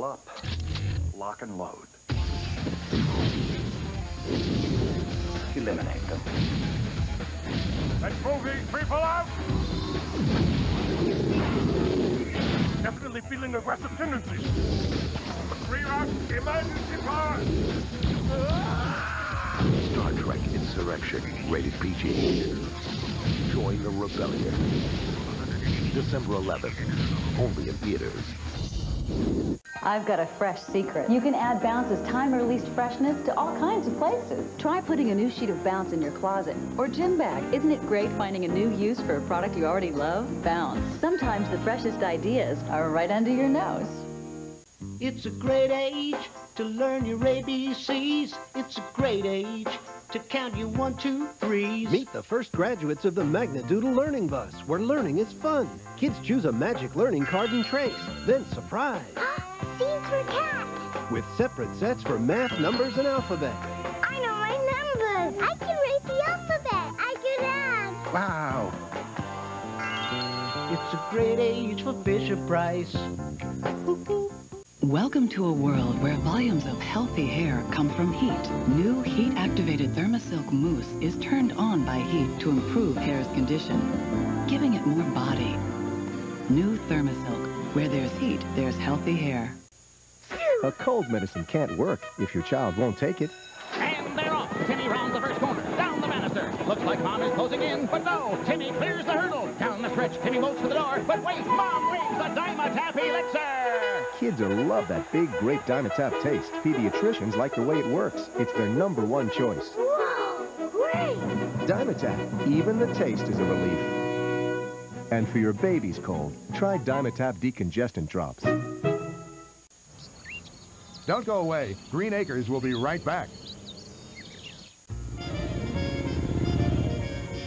Buckle up. Lock and load. Eliminate them. Let's move these people out! Definitely feeling aggressive tendencies. Reroute emergency power! Star Trek Insurrection, rated PG. Join the rebellion. December 11th, only in theaters. I've got a fresh secret. You can add Bounce's time-released freshness to all kinds of places. Try putting a new sheet of Bounce in your closet or gym bag. Isn't it great finding a new use for a product you already love? Bounce. Sometimes the freshest ideas are right under your nose. It's a great age to learn your ABCs. It's a great age to count you one, two, threes. Meet the first graduates of the Magnadoodle Learning Bus, where learning is fun. Kids choose a magic learning card and trace. Then surprise! Ah, Scenes for cats! With separate sets for math, numbers, and alphabet. I know my numbers! I can write the alphabet! I can add! Wow! It's a great age for Fisher Price. Welcome to a world where volumes of healthy hair come from heat. New heat-activated Thermasilk mousse is turned on by heat to improve hair's condition, giving it more body. New Thermasilk. Where there's heat, there's healthy hair. A cold medicine can't work if your child won't take it. And they're off. Timmy rounds the first corner. Down the banister. Looks like Mom is closing in, but no. Timmy clears the hurdle. Down the stretch, Timmy moves to the door. But wait, Mom wins the Dimetapp Elixir. Kids will love that big, great Dimetapp taste. Pediatricians like the way it works. It's their number one choice. Whoa! Great! Dimetapp, even the taste is a relief. And for your baby's cold, try Dimetapp decongestant drops. Don't go away. Green Acres will be right back.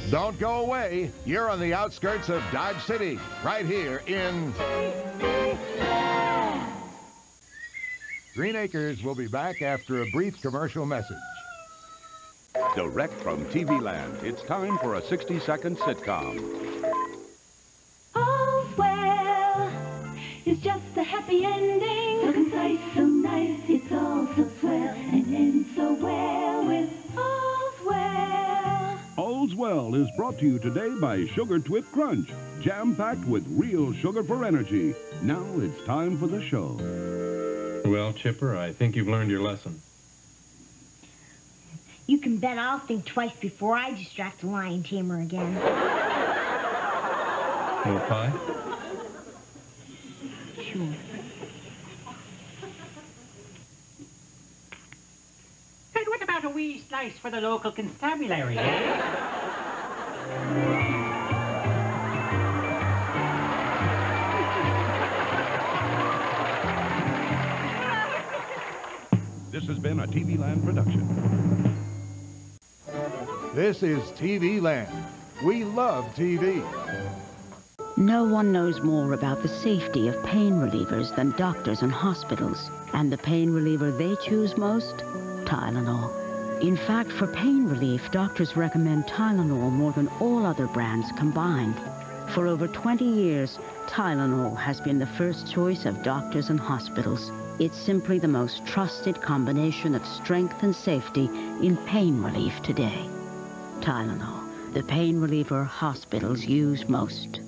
Don't go away. You're on the outskirts of Dodge City, right here in... Green Acres will be back after a brief commercial message. Direct from TV Land, it's time for a 60-second sitcom. All's well. It's just a happy ending. So concise, so nice. It's all so swell and ends so well with All's well. All's Well is brought to you today by Sugar Twit Crunch, jam-packed with real sugar for energy. Now it's time for the show. Well, Chipper, I think you've learned your lesson. You can bet I'll think twice before I distract the lion tamer again. More pie? Sure. And what about a wee slice for the local constabulary, eh? This has been a TV Land production. This is TV Land. We love TV. No one knows more about the safety of pain relievers than doctors and hospitals. And the pain reliever they choose most? Tylenol. In fact, for pain relief, doctors recommend Tylenol more than all other brands combined. For over 20 years, Tylenol has been the first choice of doctors and hospitals. It's simply the most trusted combination of strength and safety in pain relief today. Tylenol, the pain reliever hospitals use most.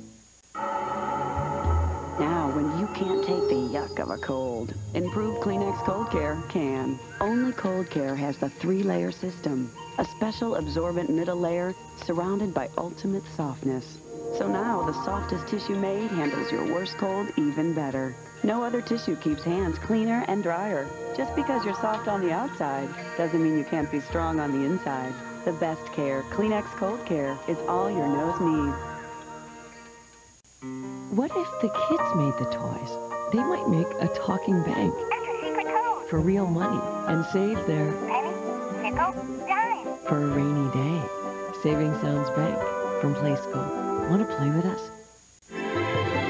Now, when you can't take the yuck of a cold, improved Kleenex Cold Care can. Only Cold Care has the three-layer system, a special absorbent middle layer surrounded by ultimate softness. So now the softest tissue made handles your worst cold even better. No other tissue keeps hands cleaner and drier. Just because you're soft on the outside doesn't mean you can't be strong on the inside. The best care, Kleenex Cold Care, is all your nose needs. What if the kids made the toys? They might make a talking bank Enter secret code. for real money and save their Penny, nickel, dime. for a rainy day. Saving Sounds Bank from Playskool. Want to play with us?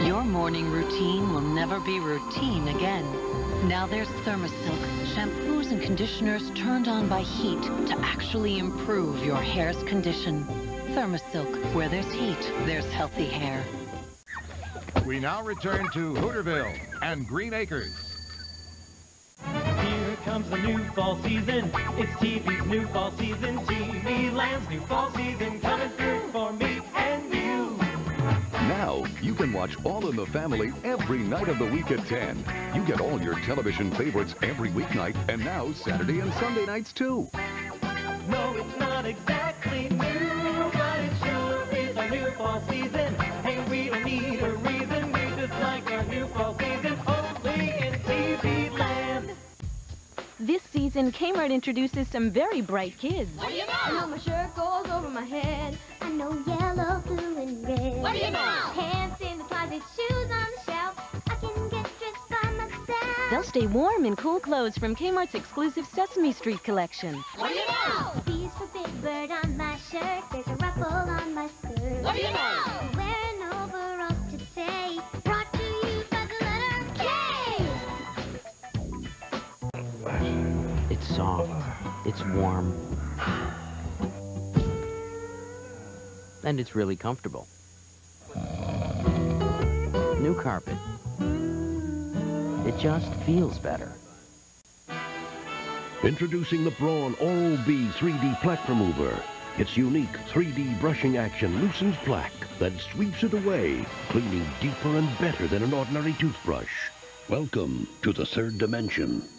Your morning routine will never be routine again. Now there's Thermasilk, shampoos and conditioners turned on by heat to actually improve your hair's condition. Thermasilk, where there's heat, there's healthy hair. We now return to Hooterville and Green Acres. Here comes the new fall season. It's TV's new fall season. TV Land's new fall season coming through for me and you. Now, you can watch All in the Family every night of the week at 10. You get all your television favorites every weeknight, and now Saturday and Sunday nights too. No, it's not exactly new, but it sure is our new fall season. Hey, we don't need a reason. We just like our new fall season only in TV Land. This season, Kmart introduces some very bright kids. What do you know? I know my shirt goes over my head. I know yellow, blue, and red. What do you know? Pants in the closet, shoes on the shelf. I can get dressed by myself. They'll stay warm in cool clothes from Kmart's exclusive Sesame Street collection. What do you know? B's for Big Bird on my shirt. There's a ruffle on my skirt. What do you know? Wearing overalls today. Brought to you by the letter K. It's soft. It's warm. And it's really comfortable. New carpet. It just feels better. Introducing the Braun Oral-B 3D Plaque Remover. Its unique 3D brushing action loosens plaque, then sweeps it away, cleaning deeper and better than an ordinary toothbrush. Welcome to the third dimension.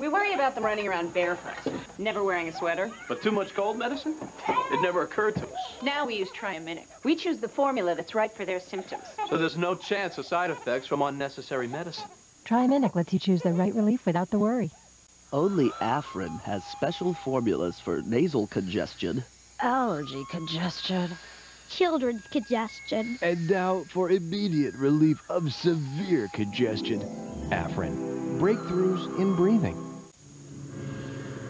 We worry about them running around barefoot, never wearing a sweater. But too much cold medicine? It never occurred to us. Now we use Triaminic. We choose the formula that's right for their symptoms. So there's no chance of side effects from unnecessary medicine. Triaminic lets you choose the right relief without the worry. Only Afrin has special formulas for nasal congestion. Allergy congestion. Children's congestion. And now for immediate relief of severe congestion. Afrin. Breakthroughs in breathing.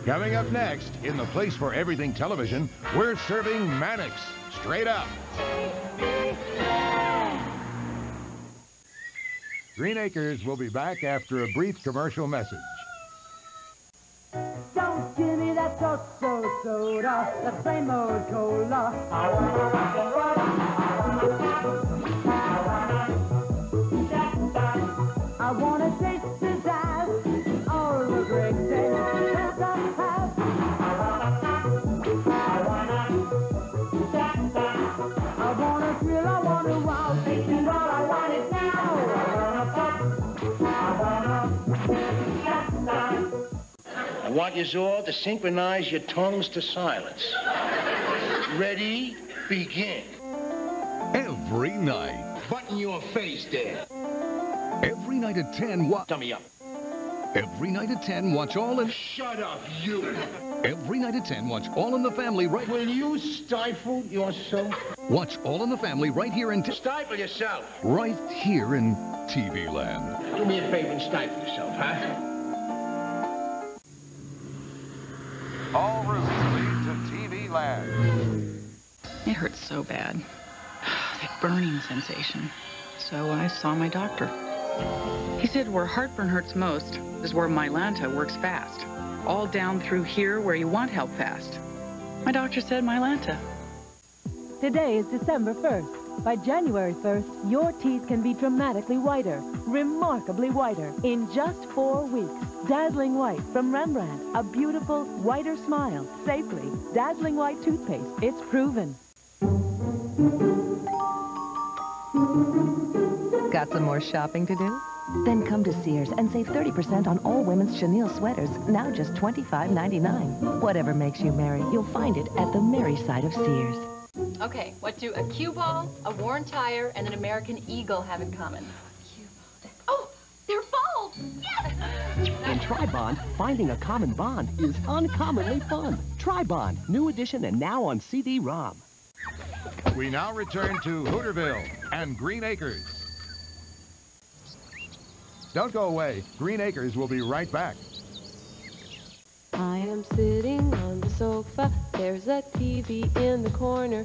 Coming up next, in the place for everything television, we're serving Mannix. Straight up. Green Acres will be back after a brief commercial message. Don't give me that so-so soda, that same old cola. Want you all to synchronize your tongues to silence. Ready? Begin. Every night. Button your face there. Every night at 10, watch. Dummy up. Every night at 10, watch All in... Shut up, you. Every night at 10, watch All in the Family right... Will you stifle yourself? Watch All in the Family right here in... T- Stifle yourself. right here in TV Land. Do me a favor and stifle yourself, huh? All routes lead to TV Land. It hurts so bad. That burning sensation. So I saw my doctor. He said where heartburn hurts most is where Mylanta works fast. All down through here where you want help fast. My doctor said Mylanta. Today is December 1st. By January 1st, your teeth can be dramatically whiter, remarkably whiter, in just four weeks. Dazzling White from Rembrandt. A beautiful, whiter smile, safely. Dazzling White toothpaste. It's proven. Got some more shopping to do? Then come to Sears and save 30% on all women's chenille sweaters, now just $25.99. Whatever makes you merry, you'll find it at the merry side of Sears. Okay, what do a cue ball, a worn tire, and an American eagle have in common? Oh, they're bald! Yes! In Tribond, finding a common bond is uncommonly fun. Tribond, new edition and now on CD-ROM. We now return to Hooterville and Green Acres. Don't go away. Green Acres will be right back. I am sitting on the sofa. There's a TV in the corner.